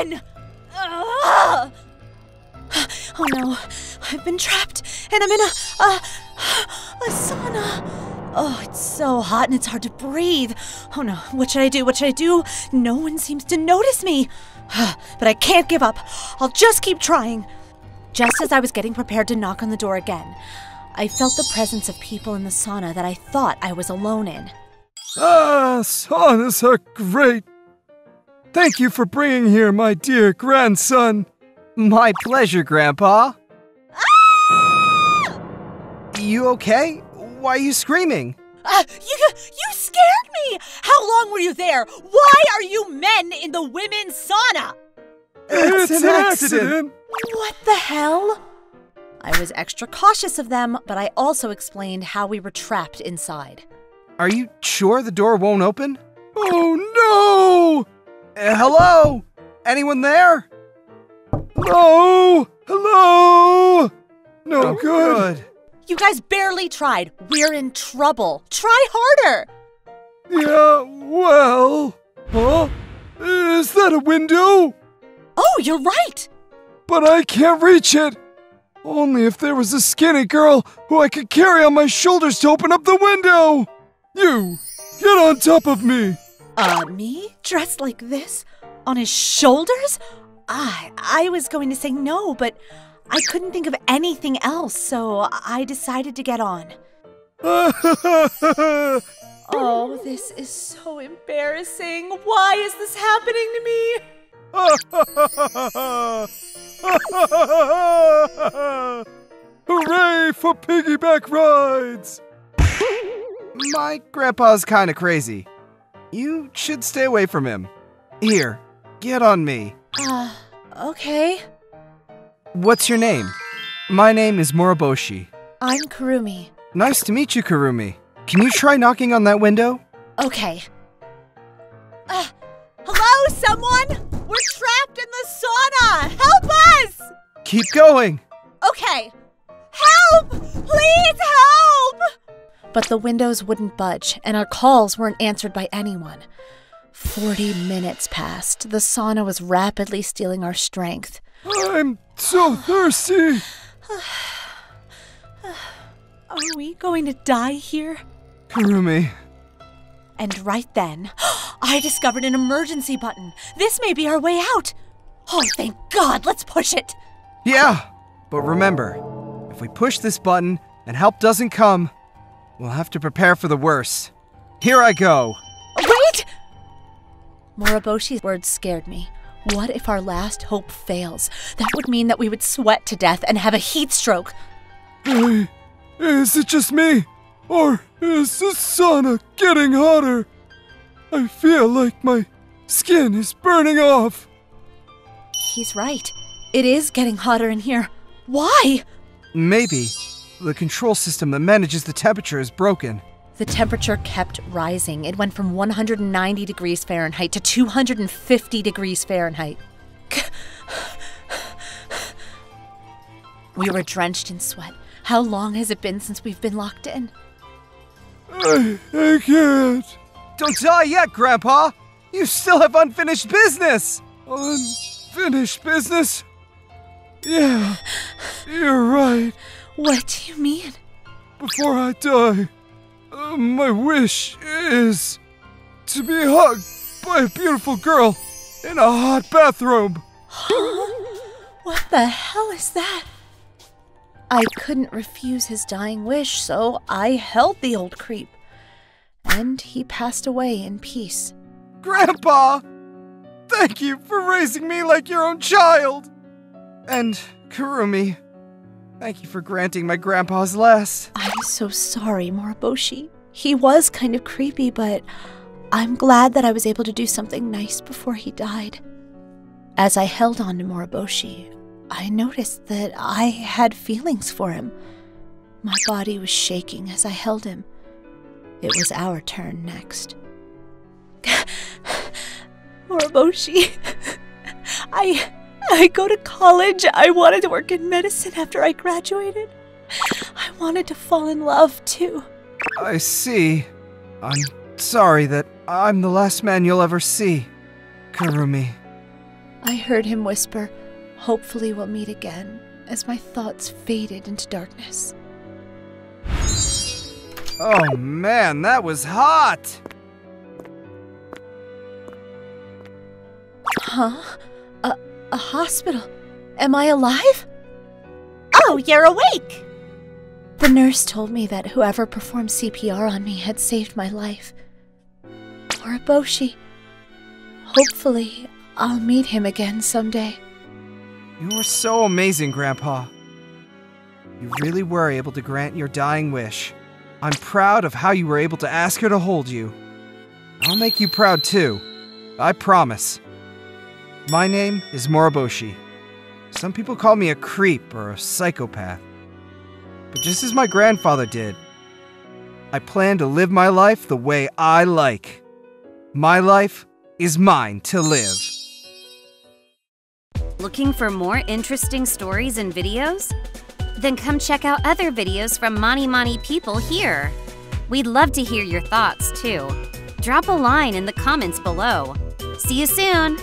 again! Ugh. Oh no, I've been trapped and I'm in a, a, a sauna. Oh, it's so hot and it's hard to breathe. Oh no, what should I do? What should I do? No one seems to notice me. But I can't give up. I'll just keep trying. Just as I was getting prepared to knock on the door again, I felt the presence of people in the sauna that I thought I was alone in. Ah, saunas are great. Thank you for bringing here my dear grandson. My pleasure, Grandpa. You okay? Why are you screaming? Uh, you, you scared me! How long were you there? Why are you men in the women's sauna? It's, an, accident. What the hell? I was extra cautious of them, but I also explained how we were trapped inside. Are you sure the door won't open? Oh no! Uh, hello? Anyone there? Hello? Hello? No Oh, good. You guys barely tried. We're in trouble. Try harder. Yeah, well. Huh? Is that a window? Oh, you're right. But I can't reach it. Only if there was a skinny girl who I could carry on my shoulders to open up the window. You, get on top of me. Uh, me? Dressed like this? On his shoulders? I, I was going to say no, but I couldn't think of anything else, so I decided to get on. Oh, this is so embarrassing. Why is this happening to me? Hooray for piggyback rides! My grandpa's kinda crazy. You should stay away from him. Here, get on me. Uh, okay. What's your name? My name is Moroboshi. I'm Kurumi. Nice to meet you, Kurumi. Can you try knocking on that window? Okay. Uh, hello, someone? We're trapped in the sauna! Help us! Keep going. Okay. Help! Please help! But the windows wouldn't budge, and our calls weren't answered by anyone. Forty minutes passed. The sauna was rapidly stealing our strength. I'm so thirsty. Are we going to die here? Kurumi. And right then, I discovered an emergency button. This may be our way out. Oh, thank God! Let's push it. Yeah, but remember, if we push this button and help doesn't come, we'll have to prepare for the worst. Here I go. Wait! Moriboshi's words scared me. What if our last hope fails? That would mean that we would sweat to death and have a heat stroke. Is it just me? Or is the sauna getting hotter? I feel like my skin is burning off. He's right. It is getting hotter in here. Why? Maybe the control system that manages the temperature is broken. The temperature kept rising. It went from 190 degrees Fahrenheit to 250 degrees Fahrenheit. we were drenched in sweat. How long has it been since we've been locked in? I, I can't. Don't die yet, Grandpa! You still have unfinished business! Unfinished business? Yeah, you're right. What do you mean? Before I die, uh, my wish is to be hugged by a beautiful girl in a hot bathrobe. What the hell is that? I couldn't refuse his dying wish, so I held the old creep. And he passed away in peace. Grandpa! Thank you for raising me like your own child! And, Kurumi, thank you for granting my grandpa's last. I'm so sorry, Moriboshi. He was kind of creepy, but I'm glad that I was able to do something nice before he died. As I held on to Moriboshi, I noticed that I had feelings for him. My body was shaking as I held him. It was our turn next. Moriboshi, I I go to college. I wanted to work in medicine after I graduated. I wanted to fall in love too. I see. I'm sorry that I'm the last man you'll ever see, Kurumi. I heard him whisper, Hopefully we'll meet again, as my thoughts faded into darkness. Oh man, that was hot! Huh? A, hospital? Am I alive? Oh, you're awake! The nurse told me that whoever performed CPR on me had saved my life. Moriboshi. Hopefully, I'll meet him again someday. You are so amazing, Grandpa. You really were able to grant your dying wish. I'm proud of how you were able to ask her to hold you. I'll make you proud too. I promise. My name is Moriboshi. Some people call me a creep or a psychopath. But just as my grandfather did, I plan to live my life the way I like. My life is mine to live. Looking for more interesting stories and videos? Then come check out other videos from Mani Mani people here. We'd love to hear your thoughts too. Drop a line in the comments below. See you soon!